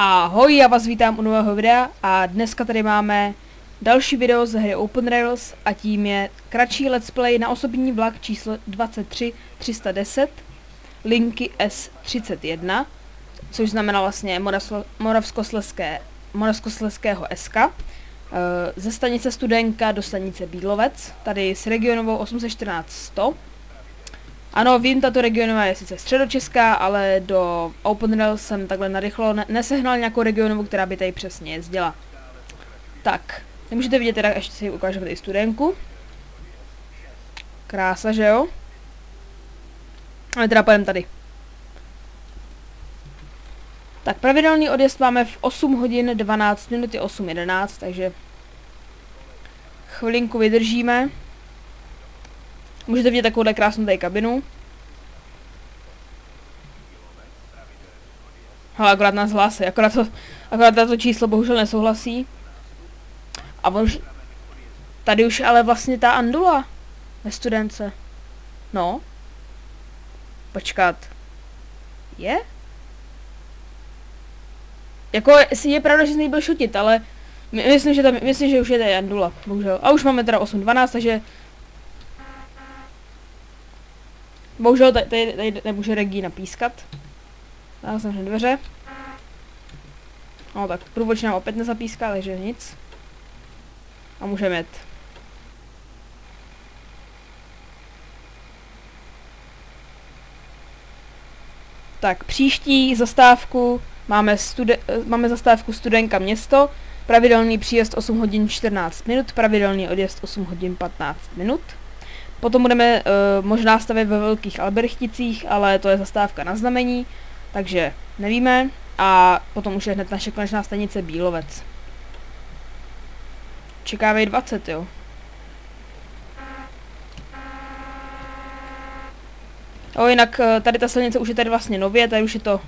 Ahoj, já vás vítám u nového videa a dneska tady máme další video z hry Open Rails a tím je kratší let's play na osobní vlak číslo 23310 linky S31, což znamená vlastně Moravskoslezské, Moravskoslezského SK. Eh, ze stanice Studenka do stanice Bílovec, tady s regionovou 814 100 ano, vím, tato regionová je sice středočeská, ale do Open Rail jsem takhle narychlo ne nesehnal nějakou regionovou, která by tady přesně jezdila. Tak, nemůžete vidět teda, ještě si ukážeme tady studenku. Krása, že jo? Ale teda půjdeme tady. Tak pravidelný odjezd máme v 8 hodin 12 minut 8.11, takže chvilinku vydržíme. Můžete vidět takovouhle krásnou tady kabinu. Ale akorát nás hlásí, akorát to, akorát to číslo bohužel nesouhlasí. A on už, tady už ale vlastně ta Andula ve studence. No. Počkat. Je? Jako, je pravda, že jsi byl šutit, ale my, myslím, že tam, myslím, že už je tady Andula, bohužel. A už máme teda 8.12, takže Bohužel tady, tady, tady nemůže Regina pískat. Dám jsem dveře. No tak průvodčí nám opět nezapíská, takže nic. A můžeme jet. Tak, příští zastávku máme, stude máme zastávku Studenka město, pravidelný příjezd 8 hodin 14 minut, pravidelný odjezd 8 hodin 15 minut. Potom budeme uh, možná stavět ve velkých Alberchticích, ale to je zastávka na znamení, takže nevíme. A potom už je hned naše konečná stanice Bílovec. Čekávej 20, jo. O, jinak eh, tady ta silnice už je tady vlastně nově, tady už je to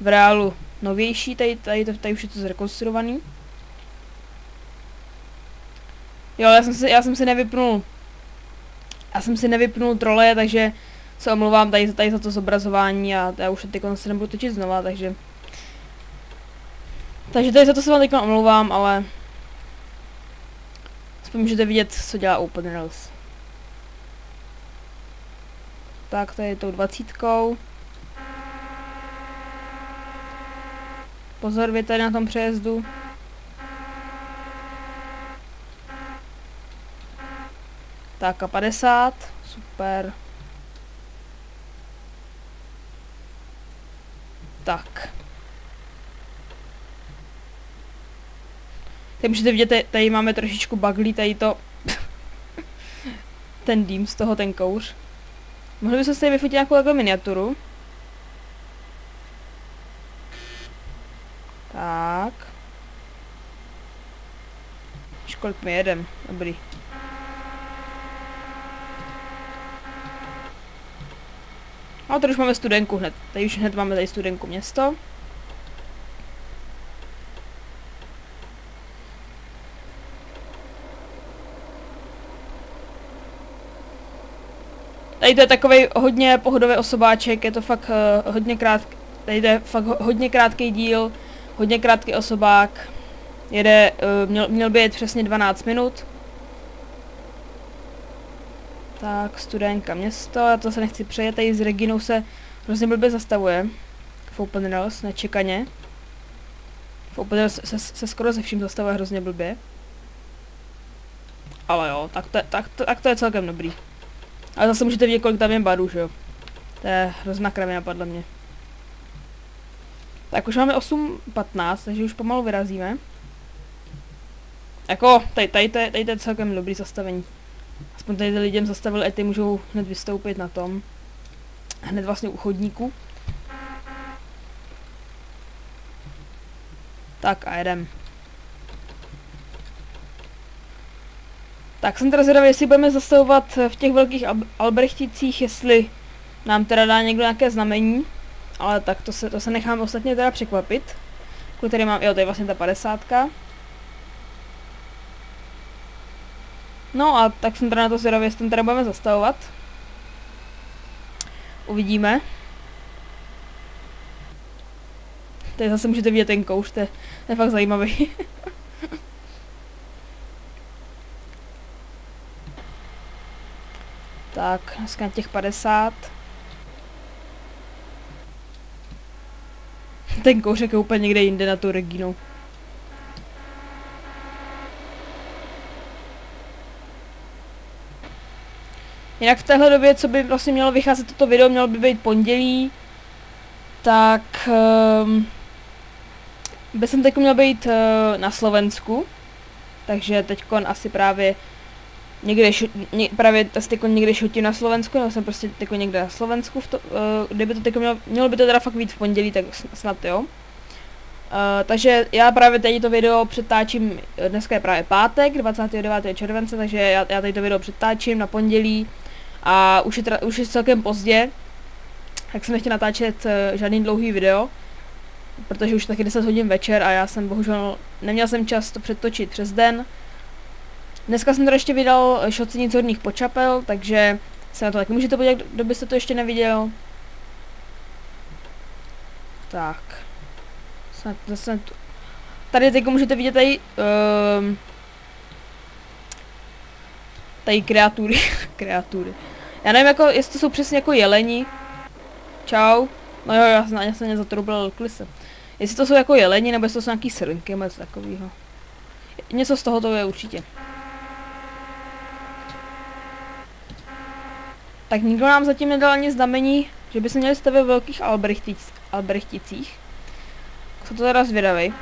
v reálu novější, tady, tady, tady, tady už je to zrekonstruovaný. Jo, já jsem si, já jsem si nevypnul já jsem si nevypnul trole, takže se omlouvám tady, tady za to zobrazování a já už teď se nebudu točit znova, takže... Takže tady za to se vám teď omlouvám, ale... Aspoň můžete vidět, co dělá Open Rails. Tak, tady je tou dvacítkou. Pozor, vy tady na tom přejezdu. Tak a 50, super. Tak. Tady můžete vidět, tady máme trošičku baglí, tady to... ten dým z toho, ten kouř. Mohli bychom se tady vyfotit nějakou jako miniaturu. Tak. Školik mi jedem, dobrý. A tady už máme studenku hned. Tady už hned máme tady studenku město. Tady to je takový hodně pohodový osobáček, je to fakt uh, hodně krátký, tady to je fakt ho, hodně krátký díl, hodně krátký osobák. Jede, uh, měl, měl by jet přesně 12 minut. Tak, studenka město, já to se nechci přejet, tady s Reginou se hrozně blbě zastavuje. V Open Rails, nečekaně. V Open Rails se, se, se skoro se vším zastavuje hrozně blbě. Ale jo, tak to, tak, to, tak to je celkem dobrý. Ale zase můžete vidět, kolik tam je barů, že jo. To je hrozná kravina podle mě. Tak už máme 8.15, takže už pomalu vyrazíme. Jako, tady, tady, tady, tady to je celkem dobrý zastavení. Aspoň tady lidem zastavili, ať ty můžou hned vystoupit na tom. Hned vlastně u chodníku. Tak a jedem. Tak jsem teda zvědavý, jestli budeme zastavovat v těch velkých Al Albrechticích, jestli nám teda dá někdo nějaké znamení. Ale tak to se, to se nechám ostatně teda překvapit. Tady mám, jo, to je vlastně ta padesátka. No a tak jsem teda na to zvědavý, jestli tam teda budeme zastavovat. Uvidíme. Tady zase můžete vidět ten kouš, to je, to je fakt zajímavý. tak, dneska těch 50. Ten kouřek je úplně někde jinde na tu Reginu. Jinak v téhle době, co by vlastně mělo vycházet toto video, mělo by být pondělí, tak um, by jsem teď měl být uh, na Slovensku, takže teď asi právě někde, ně, právě teď někde šutím na Slovensku, nebo jsem prostě teď někde na Slovensku, v to, uh, kdyby to teď mělo, mělo by to teda fakt být v pondělí, tak snad jo. Uh, takže já právě teď to video přetáčím, dneska je právě pátek, 29. července, takže já, já tady to video přetáčím na pondělí a už je, už je celkem pozdě, tak jsem nechtěl natáčet uh, žádný dlouhý video, protože už taky 10 hodin večer a já jsem bohužel neměl jsem čas to přetočit přes den. Dneska jsem teda ještě vydal šocení horních počapel, takže se na to taky můžete podívat, kdo byste to ještě neviděl. Tak. Snad zase tu. Tady teď můžete vidět tady um, tady kreatury, kreatury. Já nevím, jako, jestli to jsou přesně jako jeleni. Čau. No jo, já jsem, já jsem něco trubl klise. Jestli to jsou jako jeleni, nebo jestli to jsou nějaký srnky, nebo něco takového. Něco z toho to je určitě. Tak nikdo nám zatím nedal ani znamení, že by se měli stavět velkých Albrechtic, Albrechticích. Co to teda zvědavej.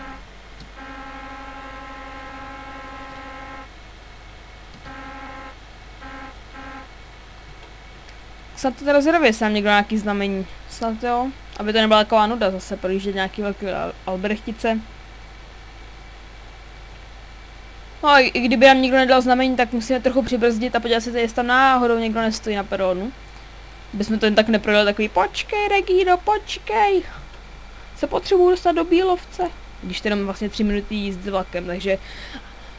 Snad to teda zvědavě sám někdo nějaký znamení. Snad jo. Aby to nebyla taková nuda zase projíždět nějaký velký Al Albrechtice. No a i kdyby nám nikdo nedal znamení, tak musíme trochu přibrzdit a podívat se, jestli tam náhodou někdo nestojí na peronu. Aby jsme to jen tak neprojeli takový, počkej Regino, počkej. Se potřebuju dostat do Bílovce. Když to jenom vlastně tři minuty jízdy vlakem, takže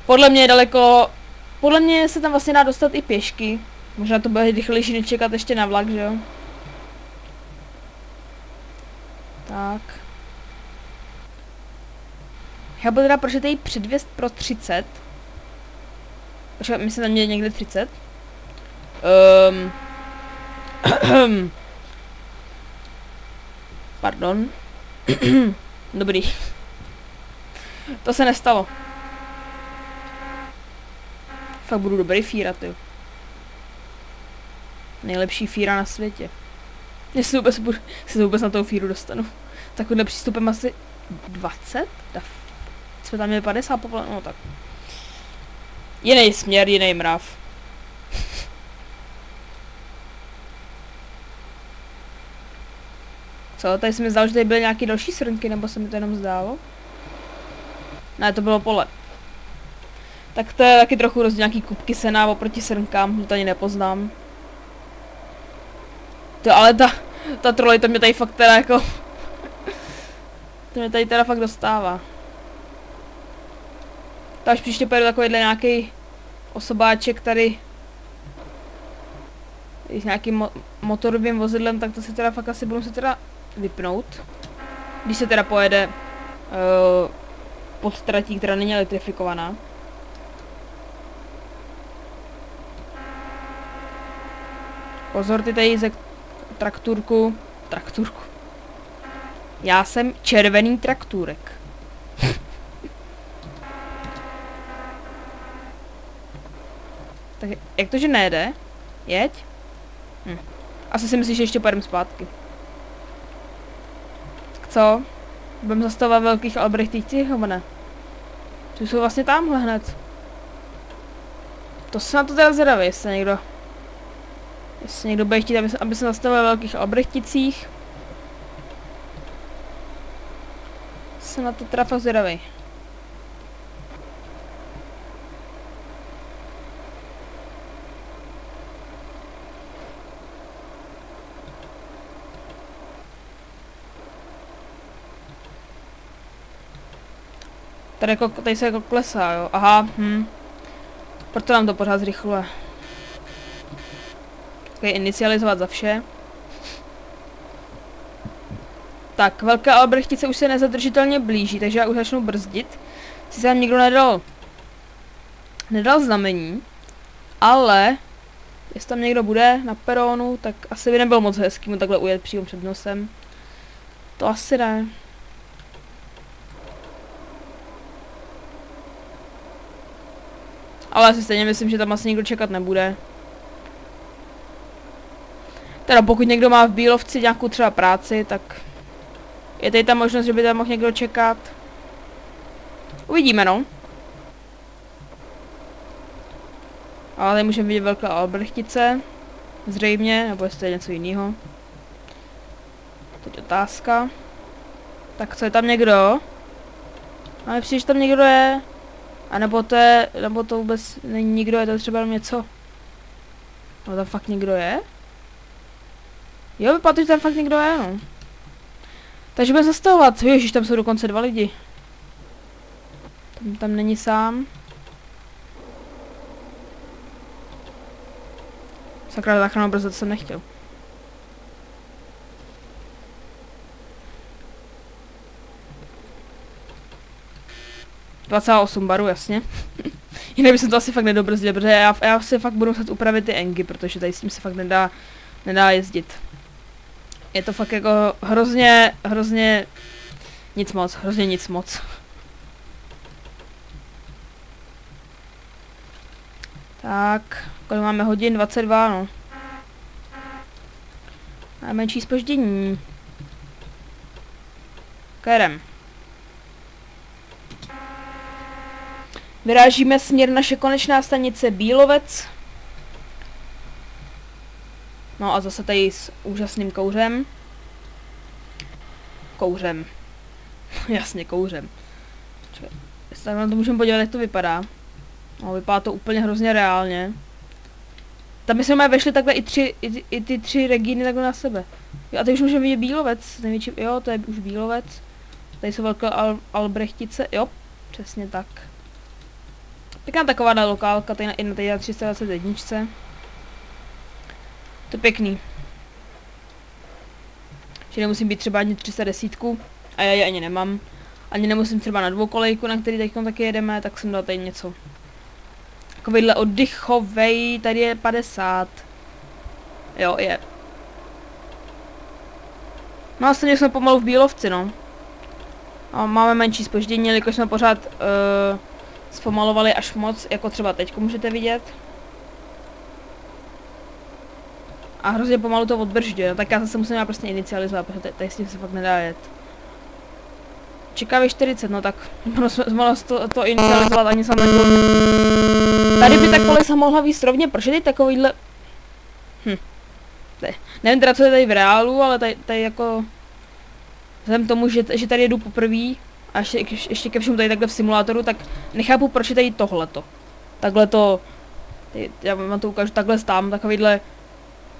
podle mě je daleko, podle mě se tam vlastně dá dostat i pěšky. Možná to bude rychlejší než čekat ještě na vlak, že jo? Tak. Já budu teda prožitý předvěst pro 30. Počkej, myslím, tam je někde 30. Um. Pardon. Dobrý. to se nestalo. Fakt budu dobrý fíra, ty. Nejlepší fíra na světě. Jestli vůbec, budu, jestli vůbec na tou fíru dostanu. Takovým přístupem asi 20? Da, jsme tam měli 50 povolen, no tak. Jiný směr, jiný mrav. Co, tady se mi zdalo, že tady byly nějaký další srnky, nebo se mi to jenom zdálo? Ne, to bylo pole. Tak to je taky trochu rozdíl nějaký kupky sena oproti srnkám, to ani nepoznám. To ale ta, ta troj, to mě tady fakt teda jako... to mě tady teda fakt dostává. Tak až příště pojedu takovýhle nějaký osobáček tady s nějakým mo motorovým vozidlem, tak to si teda fakt asi budu se teda vypnout. Když se teda pojede uh, pod tratí, která není elektrifikovaná. Pozor, ty tady trakturku. Trakturku. Já jsem červený traktůrek. tak jak to, že nejde? Jeď? Hm. Asi si myslíš, že ještě pojedeme zpátky. Tak co? Budeme zastavovat velkých Albrechtích, nebo ne? Ty jsou vlastně tamhle hned. To se na to teda zvědavý, jestli někdo Jestli někdo bude chtít, aby, se, aby se nastavil velkých Albrechticích. Jsem na to teda fakt zvědavý. Tady, jako, tady se jako klesá, jo. Aha, hm. Proto nám to pořád zrychluje. Takový inicializovat za vše. Tak, velká Albrechtice už se nezadržitelně blíží, takže já už začnu brzdit. Si tam nikdo nedal, nedal znamení, ale jestli tam někdo bude na peronu, tak asi by nebylo moc hezký mu takhle ujet přímo před nosem. To asi ne. Ale asi stejně myslím, že tam asi nikdo čekat nebude. Teda pokud někdo má v Bílovci nějakou třeba práci, tak je tady ta možnost, že by tam mohl někdo čekat. Uvidíme, no. Ale tady můžeme vidět velká Albrechtice. Zřejmě, nebo jestli je něco jiného. Teď otázka. Tak co je tam někdo? Ale přijde, že tam někdo je. A nebo to je, nebo to vůbec není nikdo, je to třeba jenom něco. No tam fakt někdo je? Jo, vypadá že tam fakt někdo je, no. Takže budeme zastavovat. Ježiš, tam jsou dokonce dva lidi. Tam, tam není sám. Sakra, záchranou brzo, to jsem nechtěl. Osm barů, jasně. Jinak bych to asi fakt nedobrzdil, protože já, já si fakt budu muset upravit ty engy, protože tady s tím se fakt nedá, nedá jezdit. Je to fakt jako hrozně, hrozně nic moc, hrozně nic moc. Tak, kolik máme hodin? 22, no. Máme menší spoždění. Kerem. Vyrážíme směr naše konečná stanice Bílovec. No a zase tady s úžasným kouřem. Kouřem. Jasně, kouřem. Jestli na to můžeme podívat, jak to vypadá. No, vypadá to úplně hrozně reálně. Tam my jsme vešli takhle i, tři, i, i ty tři regíny takhle na sebe. Jo, a teď už můžeme vidět Bílovec, největší, jo, to je už Bílovec. Tady jsou velké Al, Albrechtice, jo, přesně tak. Pěkná taková lokálka, tady na, tady na 321. To je pěkný. Že nemusím být třeba ani 310, a já ji ani nemám. Ani nemusím třeba na dvoukolejku, na který teď taky jedeme, tak jsem dal tady něco. Takovýhle oddychovej, tady je 50. Jo, je. No a stejně jsme pomalu v Bílovci, no. A máme menší spoždění, jelikož jsme pořád uh, zpomalovali až moc, jako třeba teď můžete vidět. A hrozně pomalu to no, tak já zase musím prostě inicializovat, protože tady s tím se fakt nedá jet. Čeká 40, no tak mohla to, to inicializovat ani jako... Tady by ta kolesa mohla víc rovně, proč je takovýhle... Hm. Tady. Nevím teda, co je tady v reálu, ale tady, tady jako... Vzhledem tomu, že, že tady jedu poprvé a ještě, ještě ke všemu tady takhle v simulátoru, tak nechápu, proč je tady tohleto. Takhle to... Já vám to ukážu, takhle stám, takovýhle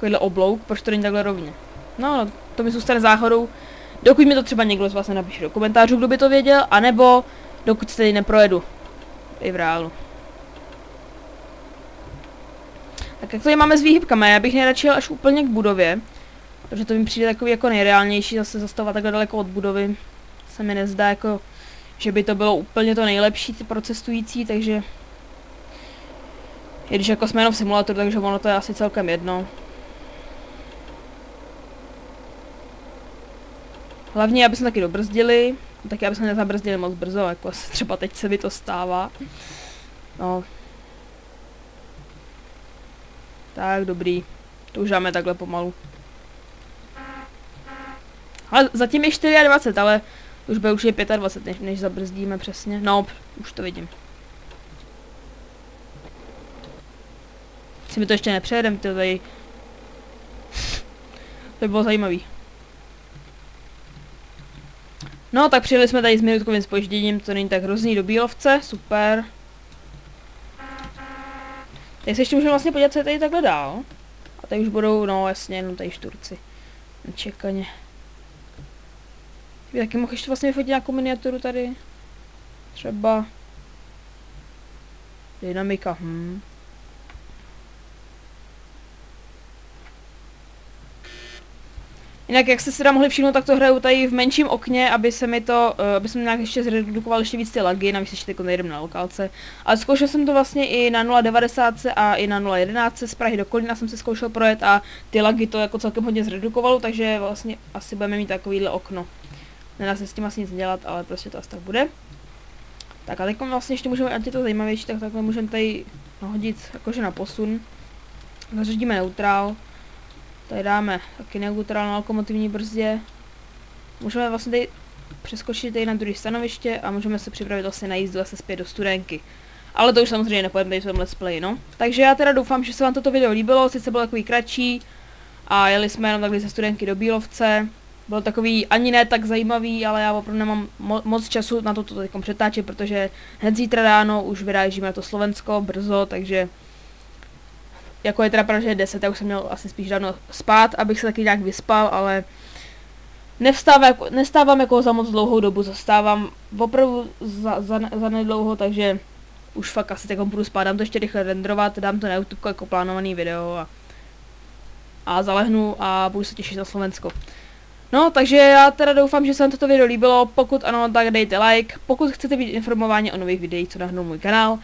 takovýhle oblouk, proč to není takhle rovně. No, no, to mi zůstane záhodou, dokud mi to třeba někdo z vás nenapíše do komentářů, kdo by to věděl, anebo dokud se tady neprojedu. I v reálu. Tak jak to je máme s výhybkami, já bych nejradši jel až úplně k budově, protože to mi přijde takový jako nejreálnější, zase zastavovat takhle daleko od budovy. Se mi nezdá jako, že by to bylo úplně to nejlepší pro cestující, takže... I když jako jsme jenom v simulátoru, takže ono to je asi celkem jedno. Hlavně, aby jsme taky dobrzdili, taky aby jsme nezabrzdili moc brzo, jako třeba teď se mi to stává. No. Tak, dobrý. To už dáme takhle pomalu. Ale zatím je 24, ale už bude už je 25, než, než zabrzdíme přesně. No, už to vidím. Si mi to ještě nepřejedem, to tady... to by bylo zajímavý. No, tak přijeli jsme tady s minutkovým spožděním, to není tak hrozný do Bílovce, super. Teď se ještě můžeme vlastně podívat, co je tady takhle dál. A tady už budou, no jasně, jenom tady šturci. Nečekaně. By taky mohl ještě vlastně vyfotit nějakou miniaturu tady. Třeba. Dynamika, hm. Jinak, jak jste si tam mohli všimnout, tak to hraju tady v menším okně, aby se mi to, uh, aby jsem nějak ještě zredukoval ještě víc ty lagy, navíc ještě teď nejdem na lokálce. Ale zkoušel jsem to vlastně i na 0.90 a i na 0.11 z Prahy do Kolína jsem se zkoušel projet a ty lagy to jako celkem hodně zredukovalo, takže vlastně asi budeme mít takovýhle okno. Nedá se s tím asi nic dělat, ale prostě to asi tak bude. Tak a teď vlastně ještě můžeme, ať je to zajímavější, tak takhle můžeme tady nahodit jakože na posun. Zařadíme neutrál. Tady dáme taky neutrál na lokomotivní brzdě. Můžeme vlastně tady přeskočit tady na druhé stanoviště a můžeme se připravit vlastně na jízdu zase zpět do studenky. Ale to už samozřejmě nepojeme tady v tom let's play, no. Takže já teda doufám, že se vám toto video líbilo, sice bylo takový kratší a jeli jsme jenom takhle ze studenky do Bílovce. Byl takový ani ne tak zajímavý, ale já opravdu nemám mo moc času na to teď přetáčet, protože hned zítra ráno už vyrážíme na to Slovensko brzo, takže jako je teda pravda, že je 10, já už jsem měl asi spíš dávno spát, abych se taky nějak vyspal, ale nevstávám jako, nestávám jako za moc dlouhou dobu, zastávám opravdu za, za, za nedlouho, takže už fakt asi tak budu spát, dám to ještě rychle renderovat, dám to na YouTube jako plánovaný video a, a zalehnu a budu se těšit na Slovensko. No, takže já teda doufám, že se vám toto video líbilo, pokud ano, tak dejte like, pokud chcete být informováni o nových videích, co nahrnou můj kanál,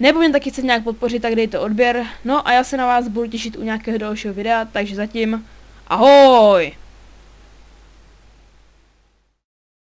nebo mě taky chcete nějak podpořit, tak dejte odběr, no a já se na vás budu těšit u nějakého dalšího videa, takže zatím ahoj!